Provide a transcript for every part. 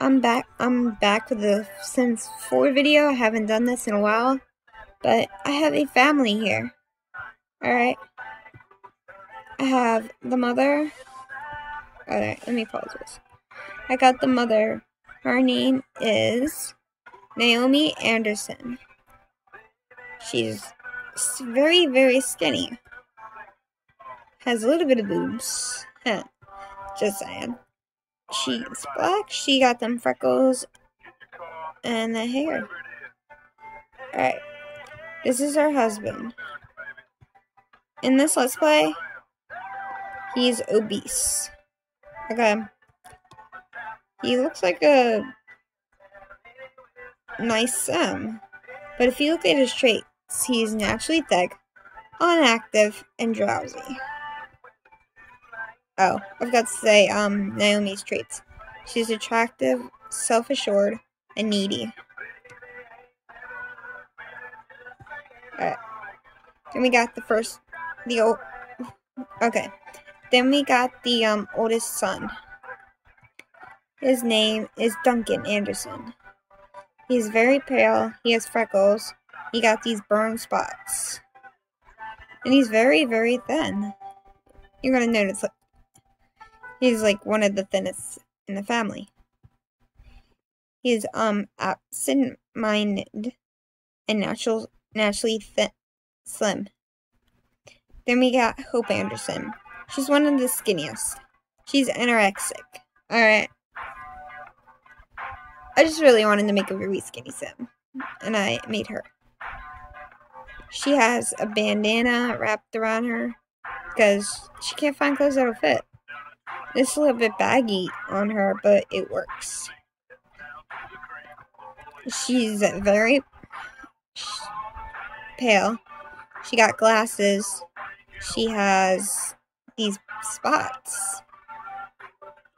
I'm back I'm back with the Sims 4 video. I haven't done this in a while, but I have a family here. Alright. I have the mother. Alright, let me pause this. I got the mother. Her name is Naomi Anderson. She's very, very skinny. Has a little bit of boobs. Huh. Just saying. She's black. She got them freckles and the hair. Alright. This is her husband. In this Let's Play, he's obese. Okay. He looks like a nice sim. But if you look at his traits, he's naturally thick, unactive, and drowsy. Oh, I've got to say um, Naomi's traits. She's attractive, self assured, and needy. Alright. Then we got the first, the old, okay. Then we got the um, oldest son. His name is Duncan Anderson. He's very pale, he has freckles, he got these burn spots. And he's very, very thin. You're gonna notice He's like one of the thinnest in the family. He's um absent-minded and natural, naturally thin, slim. Then we got Hope Anderson. She's one of the skinniest. She's anorexic. Alright. I just really wanted to make a really skinny sim. And I made her. She has a bandana wrapped around her because she can't find clothes that'll fit. It's a little bit baggy on her, but it works. She's very pale. She got glasses. She has these spots.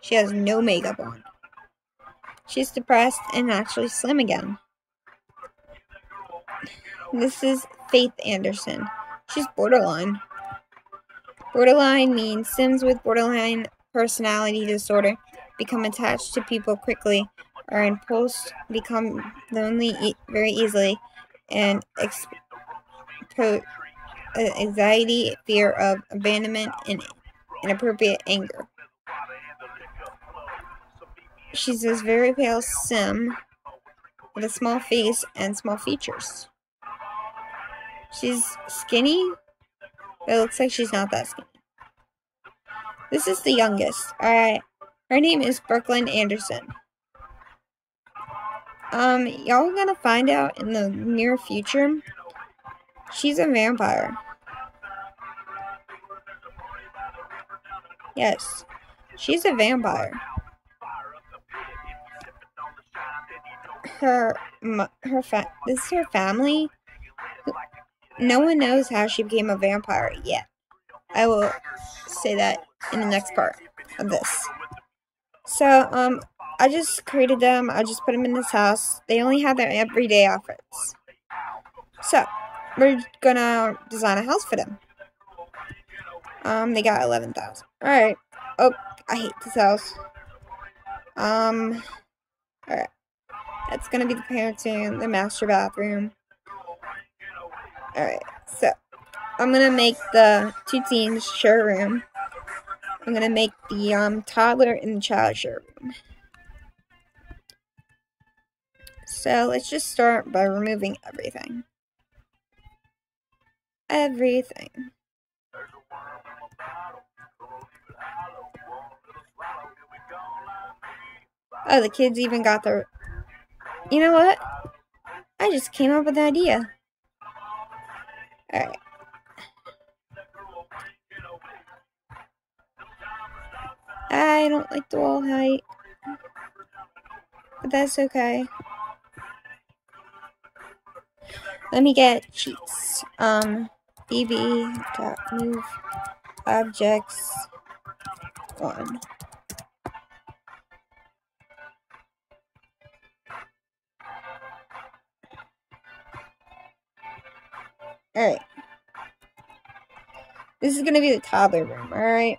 She has no makeup on. She's depressed and actually slim again. This is Faith Anderson. She's borderline. Borderline means Sims with borderline personality disorder become attached to people quickly or impulse become lonely e very easily and uh, anxiety, fear of abandonment, and inappropriate anger. She's this very pale sim with a small face and small features. She's skinny, it looks like she's not that skinny. This is the youngest. Alright. Her name is Brooklyn Anderson. Um, y'all gonna find out in the near future. She's a vampire. Yes. She's a vampire. Her, her fa- this is her family. No one knows how she became a vampire yet. I will say that in the next part of this. So, um, I just created them. I just put them in this house. They only have their everyday outfits. So, we're gonna design a house for them. Um, they got 11,000. Alright. Oh, I hate this house. Um, alright. That's gonna be the parents' room, the master bathroom. Alright, so, I'm gonna make the two teens share room. I'm gonna make the um, toddler and the child share room. So let's just start by removing everything. Everything. Oh, the kids even got their... You know what? I just came up with an idea. Alright. I don't like the wall height. But that's okay. Let me get cheats. Um, BB dot move objects one. Alright. This is gonna be the toddler room, alright?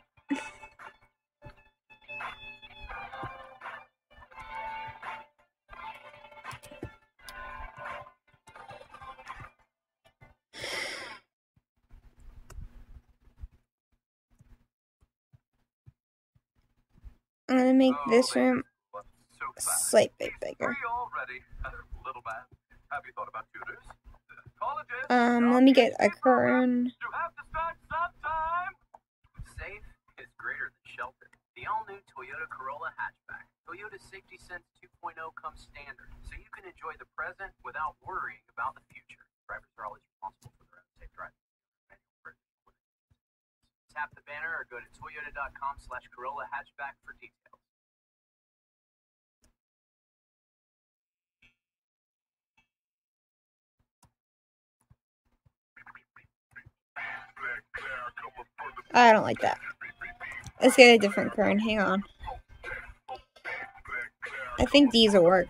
Thought room, tutors? Colleges? Um, let me get a curtain. You have to start sometime. Safe is greater than shelter. The all-new Toyota Corolla hatchback. Toyota Safety Sense 2.0 comes standard, so you can enjoy the present without worrying about the future. Drivers are always responsible for their own safe driving. Tap the banner or go to toyota.com slash Corolla hatchback for details. I don't like that. Let's get a different curtain. Hang on. I think these will work.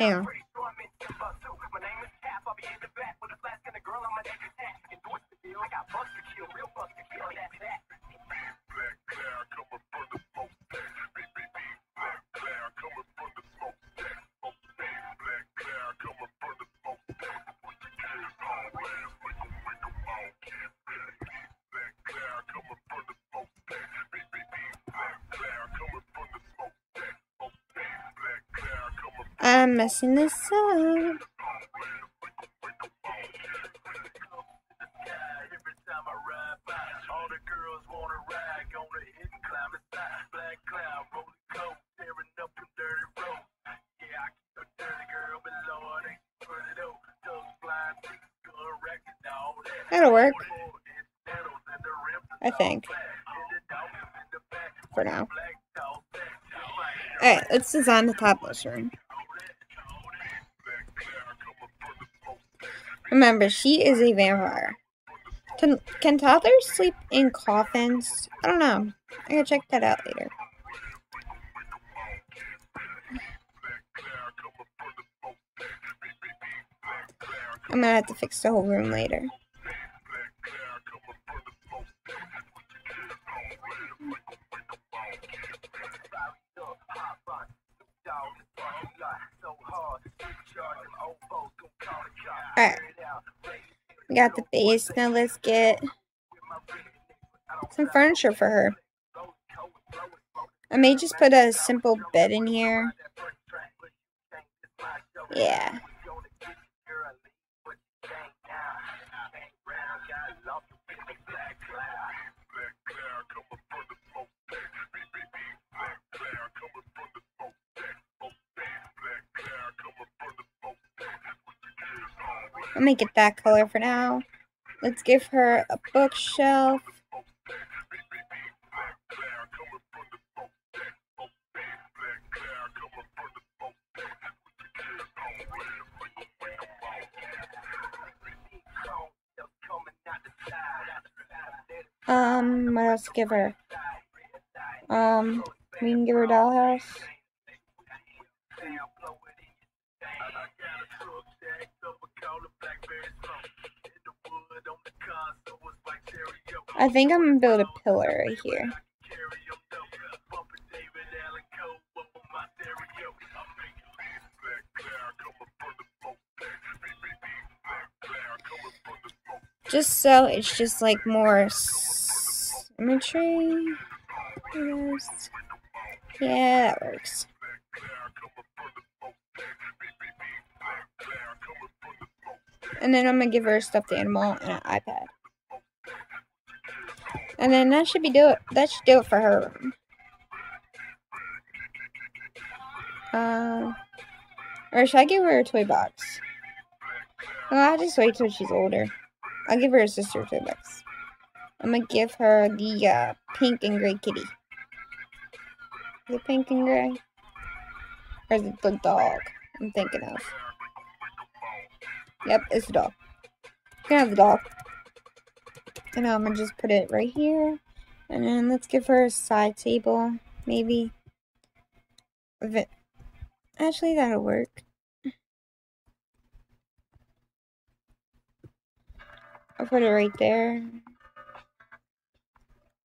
On. Wrecking, all that. That'll work, I think, for now. Alright, let's design the top of this room. Remember, she is a vampire. Can, can toddlers sleep in coffins? I don't know. I gotta check that out later. I'm gonna have to fix the whole room later. Got the base. Now let's get some furniture for her. I may just put a simple bed in here. Yeah. I'll make it that color for now. Let's give her a bookshelf. Um, what else give her? Um, we can give her a dollhouse. I think I'm gonna build a pillar right here. Just so it's just like more symmetry. Yeah, that works. And then I'm gonna give her a stuffed animal and an iPad. And then that should be do it. That should do it for her. Um, or should I give her a toy box? No, I'll just wait till she's older. I'll give her a sister toy box. I'm gonna give her the uh, pink and gray kitty. It pink and gray? Or is it the dog I'm thinking of? Yep, it's the dog. You can have the dog. And I'm gonna just put it right here. And then let's give her a side table, maybe. Actually, that'll work. I'll put it right there.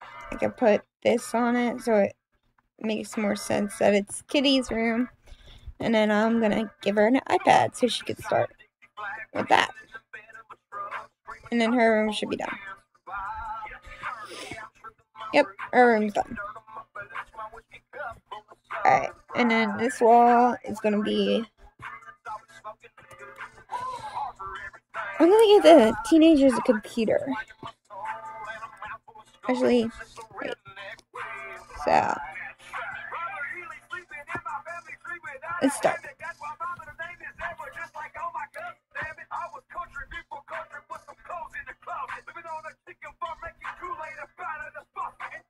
I can put this on it so it makes more sense that it's Kitty's room. And then I'm gonna give her an iPad so she could start with that. And then her room should be done. Yep, her room's done. Alright, and then this wall is gonna be I'm gonna give the teenagers a computer. Actually, wait. So, let's start. Living on a chicken making Kool-Aid a of the. And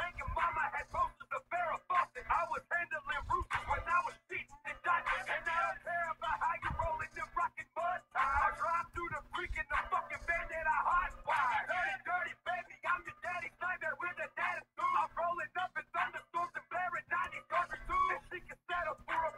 hanging mama had. I was handling roots when I was cheating and. And I don't care about how you rockin' mud. I drive through the creek in the fucking. Dirty, dirty baby, I'm your daddy's nightmare with a daddy. I'm up in thunderstorms and And she can settle for a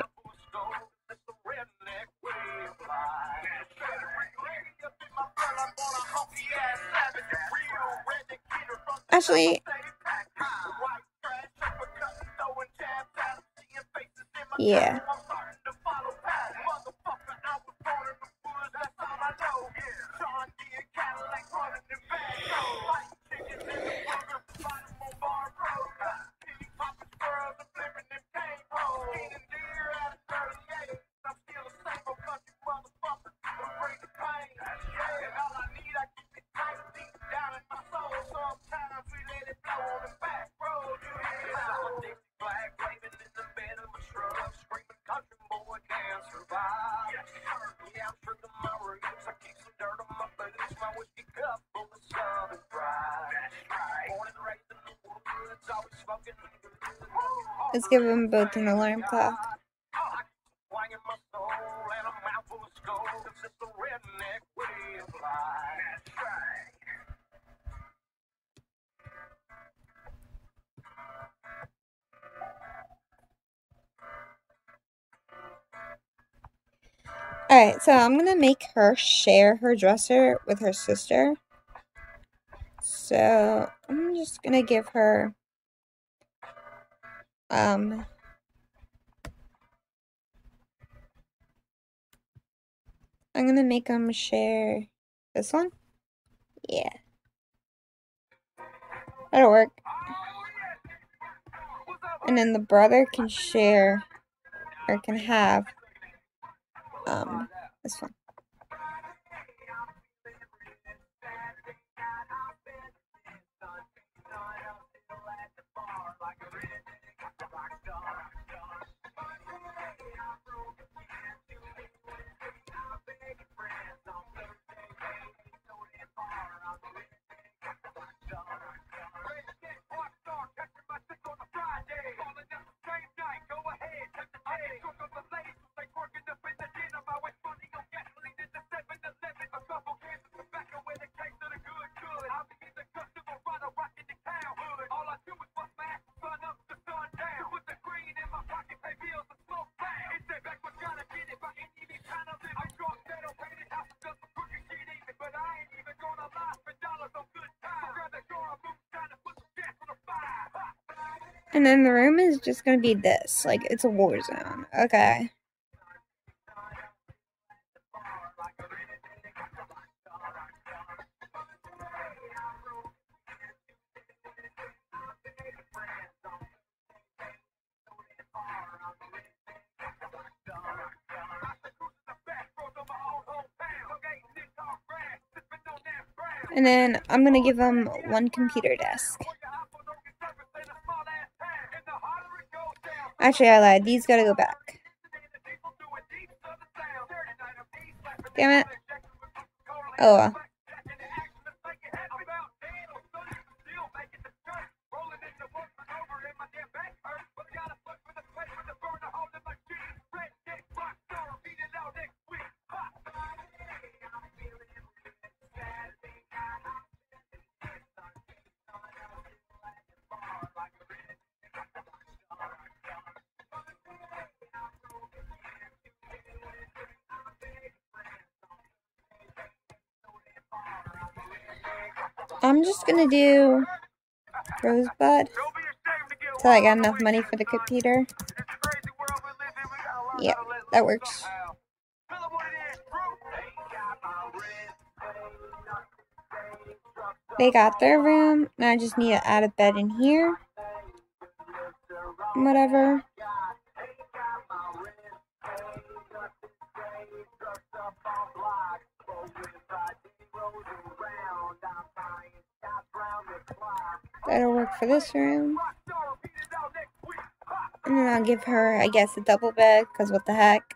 Let's give them both an alarm clock. Alright, so I'm gonna make her share her dresser with her sister. So I'm just gonna give her um, I'm gonna make them share this one. Yeah. That'll work. And then the brother can share or can have um this one. And then the room is just gonna be this. Like, it's a war zone. Okay. And then I'm gonna give them one computer desk. Actually, I lied. These gotta go back. Damn it. Oh well. I'm just gonna do Rosebud till I got enough money for the computer. Yeah, that works. They got their room. Now I just need to add a bed in here. Whatever. This room. And then I'll give her, I guess, a double bed, because what the heck.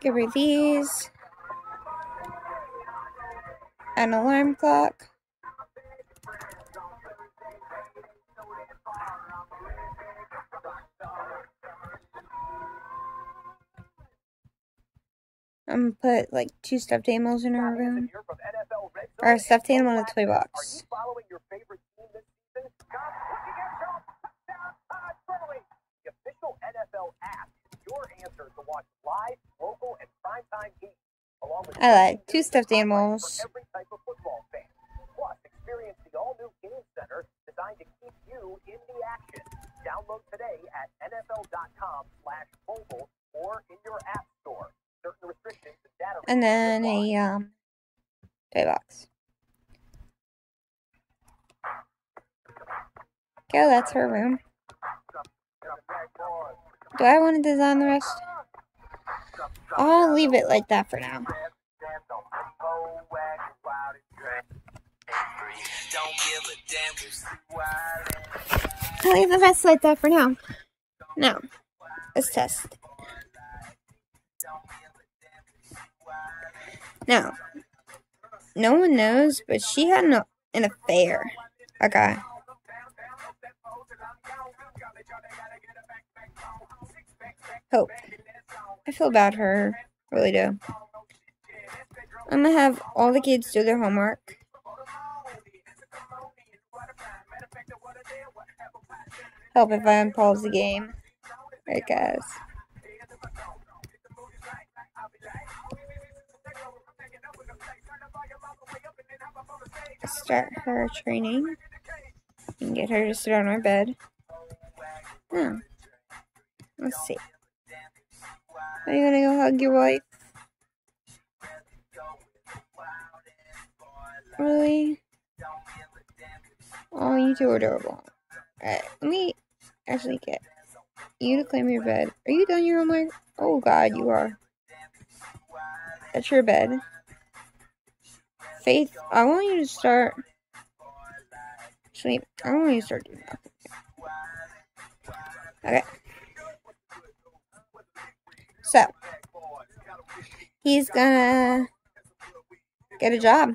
Give her these. An alarm clock. I'm gonna put like two stuffed animals in her room. Or a stuffed animal in a toy box. The official NFL app is your answer to watch live, local, and primetime games, along with I lied. Two stuffed for animals. every type of football fan. Plus, experience the all-new Game Center designed to keep like two stuffed animals. Download today at nfl.com slash mobile or in your app store. Certain restrictions and data And then a um toy box. Okay, that's her room. Do I want to design the rest? I'll leave it like that for now. I'll leave the rest like that for now. Now, let's test. Now, no one knows, but she had an, an affair. Guy. Hope. I feel bad for her. Really do. I'm gonna have all the kids do their homework. Help if I unpause the game. Alright, guys. Start her training and get her to sit on our bed. Hmm. Let's see. Are you gonna go hug your wife? Really? Oh, you two are adorable. Alright, let me actually get you to claim your bed. Are you done your homework? Oh god, you are. That's your bed. Faith, I want you to start sleep. I want you to start doing that. Okay. So, he's gonna get a job.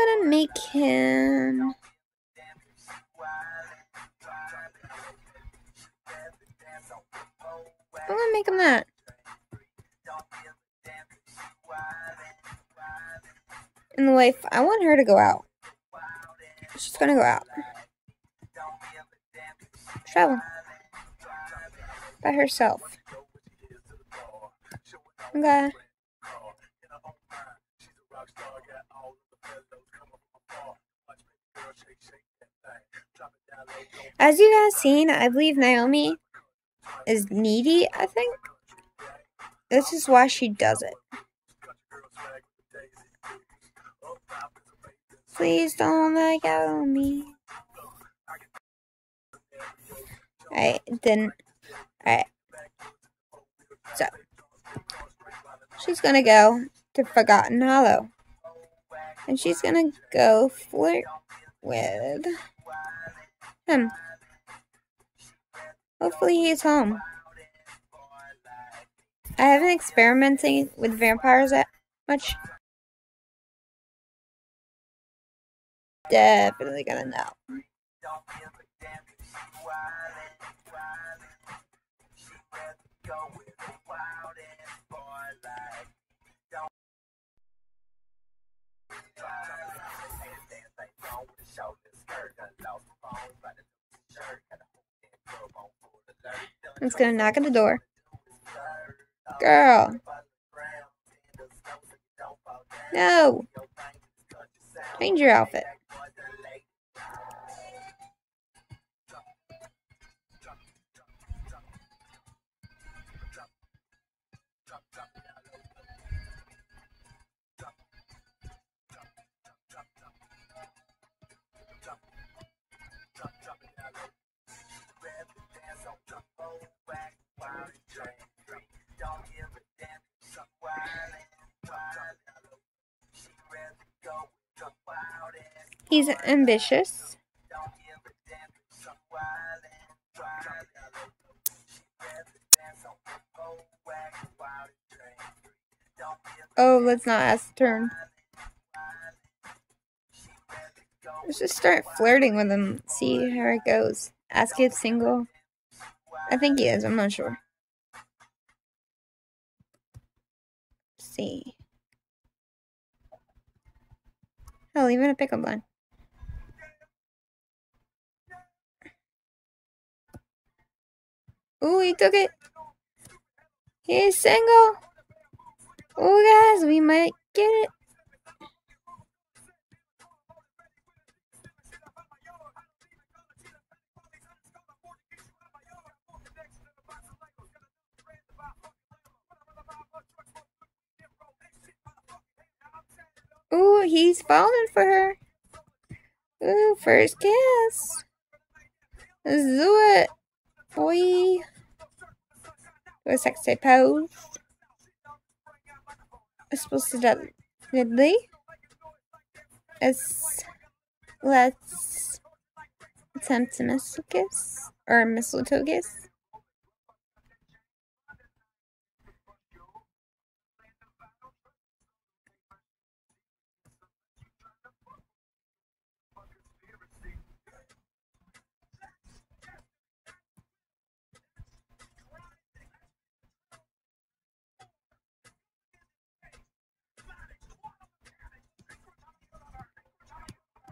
gonna make him. I'm gonna make him that. And the wife, I want her to go out. She's gonna go out. Travel. By herself. Okay. As you guys seen, I believe Naomi is needy, I think. This is why she does it. Please don't like out on me. I didn't. Alright. So, she's gonna go to Forgotten Hollow. And she's gonna go flirt with him. Hopefully he's home. I haven't experimented with vampires that much. Definitely gonna know. It's gonna knock at the door. Girl. No. Change your outfit. He's ambitious. Oh, let's not ask turn. Let's just start flirting with him, see how it goes. Ask if single. I think he is, I'm not sure. Let's see. Hell, even a pickup line. Ooh, he took it. He's single. Oh, guys, we might get it. Ooh, he's falling for her. Ooh, first kiss. Let's do it. Do a sexy pose. I'm supposed to do Ridley. Let's, let's attempt mistle kiss. Or mistletoe kiss.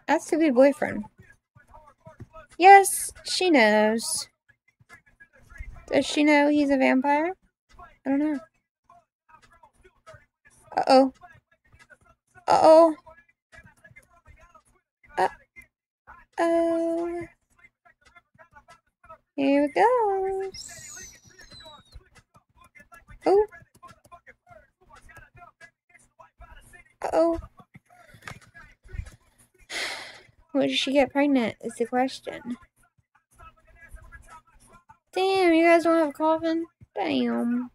That's to be boyfriend. Yes, she knows. Does she know he's a vampire? I don't know. Uh oh. Uh oh. Uh oh. Here it goes. Oh. Uh oh. When did she get pregnant? Is the question. Damn, you guys don't have a coffin? Damn.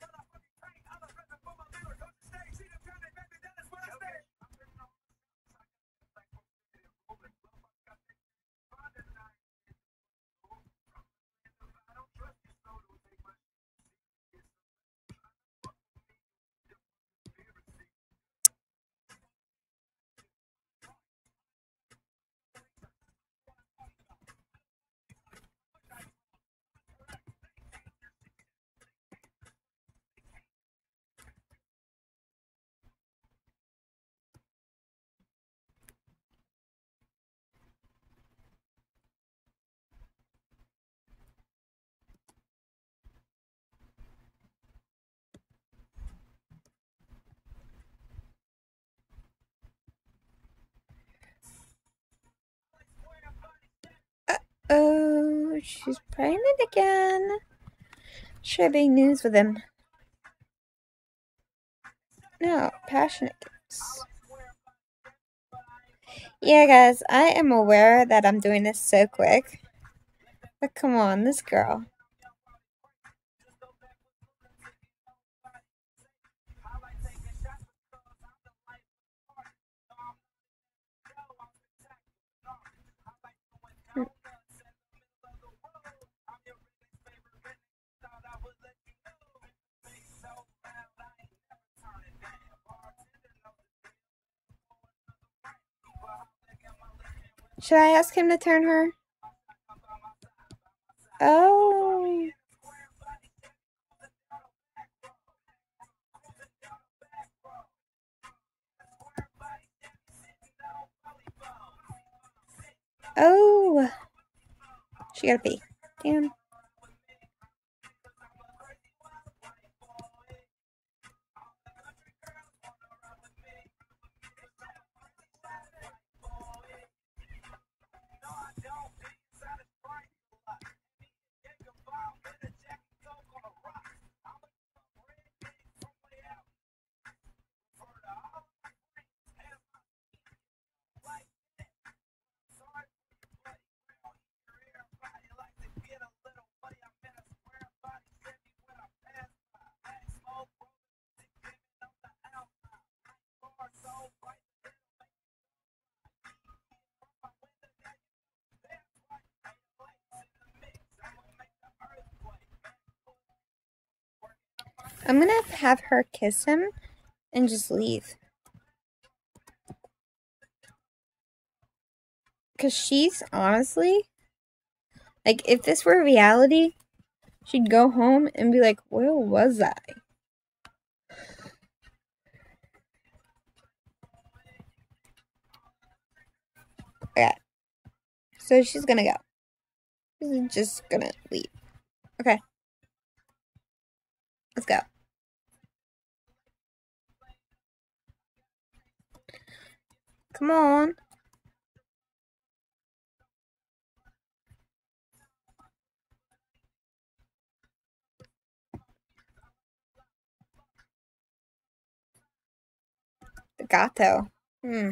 She's pregnant again. Share big news with him. No, passionate gifts. Yeah, guys, I am aware that I'm doing this so quick. But come on, this girl. Should I ask him to turn her? Oh. Oh. She gotta pee. Damn. I'm gonna have her kiss him and just leave. Because she's honestly, like, if this were reality, she'd go home and be like, where was I? Okay. So she's gonna go. She's just gonna leave. Okay. Let's go. Come on. The gato. Hmm.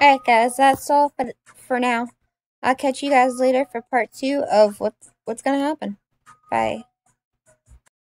Alright guys, that's all for, for now. I'll catch you guys later for part two of what's what's gonna happen. Bye.